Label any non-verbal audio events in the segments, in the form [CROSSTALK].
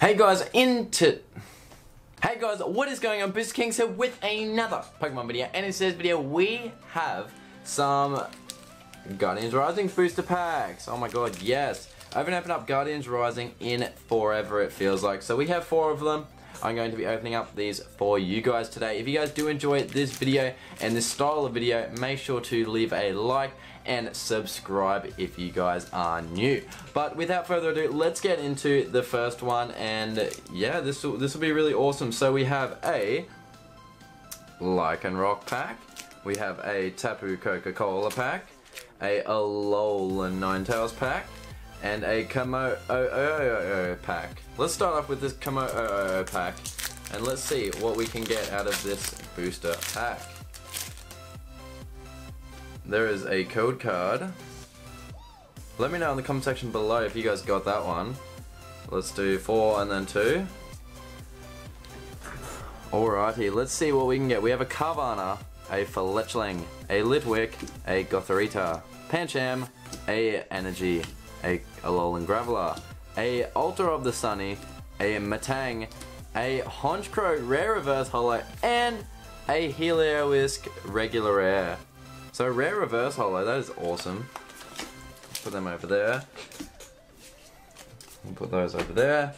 Hey guys, into Hey guys, what is going on? Booster Kings here with another Pokemon video, and in today's video we have some Guardians Rising booster packs. Oh my god, yes. I haven't opened up Guardians Rising in forever it feels like. So we have four of them. I'm going to be opening up these for you guys today. If you guys do enjoy this video and this style of video, make sure to leave a like and subscribe if you guys are new. But without further ado, let's get into the first one and yeah, this will, this will be really awesome. So we have a Lycanroc pack, we have a Tapu Coca-Cola pack, a Alolan Ninetales pack, and a Kamo oh, oh, oh, pack. Let's start off with this Kamo pack and let's see what we can get out of this booster pack. There is a code card. Let me know in the comment section below if you guys got that one. Let's do four and then two. Alrighty, let's see what we can get. We have a Carvanha, a Fletchling, a Litwick, a Gothorita, Pancham, a Energy, a Alolan Graveler, a Altar of the Sunny, a Matang, a Honchkrow Rare Reverse Holo, and a Heliolisk Regular Rare. So Rare Reverse Holo, that is awesome. Put them over there. We'll put those over there.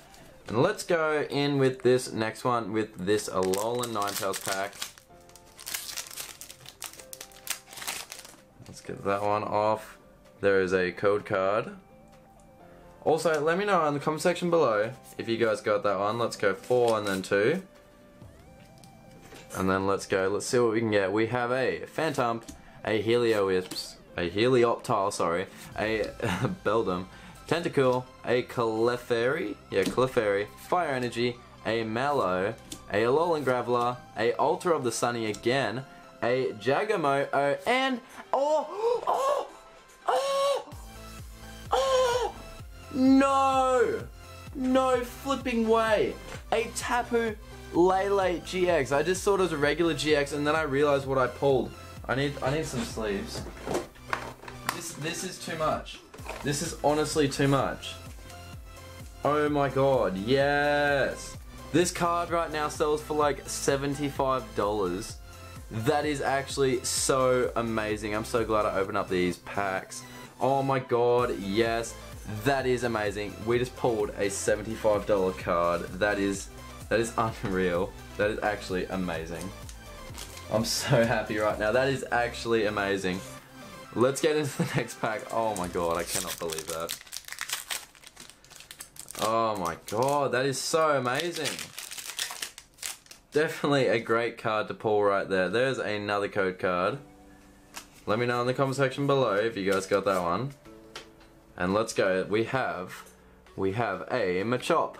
And let's go in with this next one with this Alolan Ninetales pack. Let's get that one off. There is a code card. Also, let me know in the comment section below if you guys got that one. Let's go four and then two. And then let's go, let's see what we can get. We have a Phantump, a Heliowisps, a Helioptile, sorry, a [LAUGHS] Beldum, Tentacool, a Clefairy, yeah, Clefairy, Fire Energy, a Mallow, a Alolan Graveler, a Altar of the Sunny again, a Jagamoto, oh, and, oh, [GASPS] oh, oh, oh, no, no flipping way, a Tapu Lele GX. I just thought it was a regular GX and then I realized what I pulled. I need I need some sleeves. This this is too much. This is honestly too much. Oh my god, yes! This card right now sells for like $75. That is actually so amazing. I'm so glad I opened up these packs. Oh my god, yes. That is amazing. We just pulled a $75 card. That is that is [LAUGHS] unreal. That is actually amazing. I'm so happy right now. That is actually amazing. Let's get into the [LAUGHS] next pack. Oh my god, I cannot believe that. Oh my god, that is so amazing. Definitely a great card to pull right there. There's another code card. Let me know in the comment section below if you guys got that one. And let's go. We have, we have a Machop,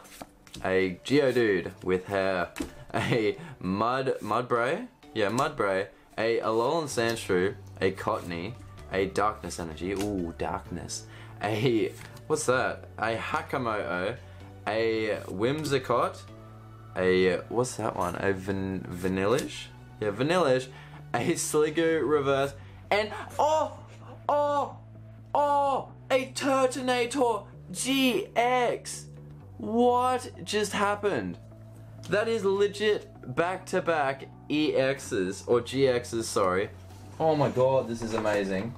a Geodude with hair, a Mud Mudbray, yeah Mudbray, a Alolan Sandshrew, a Cottonee, a Darkness Energy, ooh Darkness, a what's that? A Hakamo-o, a Whimsicott, a what's that one? A van, Vanillish, yeah Vanillish, a Sliggoo Reverse, and oh oh oh a Turtonator GX. What just happened? That is legit back-to-back EXs, or GXs, sorry. Oh my god, this is amazing.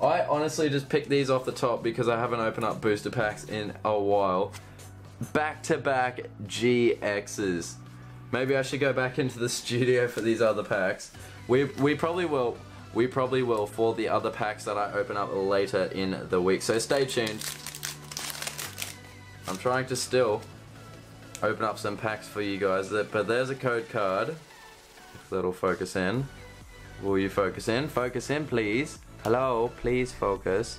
I honestly just picked these off the top because I haven't opened up booster packs in a while. Back-to-back -back GXs. Maybe I should go back into the [LAUGHS] studio for these other packs. We, we probably will. We probably will for the other packs that I open up later in the week. So stay tuned. I'm trying to still open up some packs for you guys, but there's a code card. That'll focus in. Will you focus in? Focus in, please. Hello, please focus.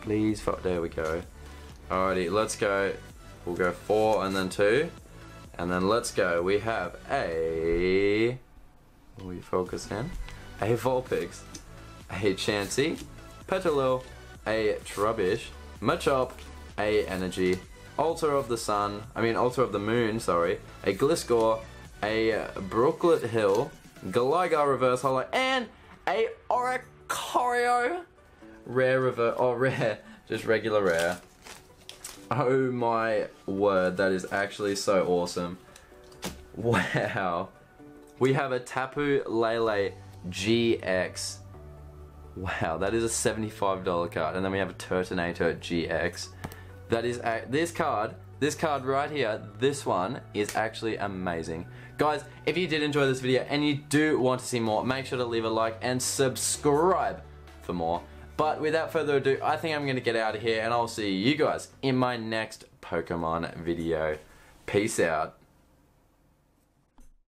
Please there we go. Alrighty, let's go. We'll go four and then two. And then let's go. We have a... Will you focus in? A Vulpix, a Chansey, Petilil, a Trubbish, Machop, a Energy, Altar of the Sun, I mean Altar of the Moon, sorry, a Gliscor, a Brooklet Hill, Gligar Reverse Holo, and a Oricorio Rare Reverse, oh [LAUGHS] rare, just regular rare. Oh my word, that is actually so awesome. [LAUGHS] Wow. We have a Tapu Lele GX. Wow, that is a $75 card. And then we have a Turtonator GX. That is, a this card, this card right here, this one is actually amazing. Guys, if you did enjoy this video and you do want to see more, make sure to leave a like and subscribe for more. But without further ado, I think I'm going to get out of here and I'll see you guys in my next Pokemon video. Peace out.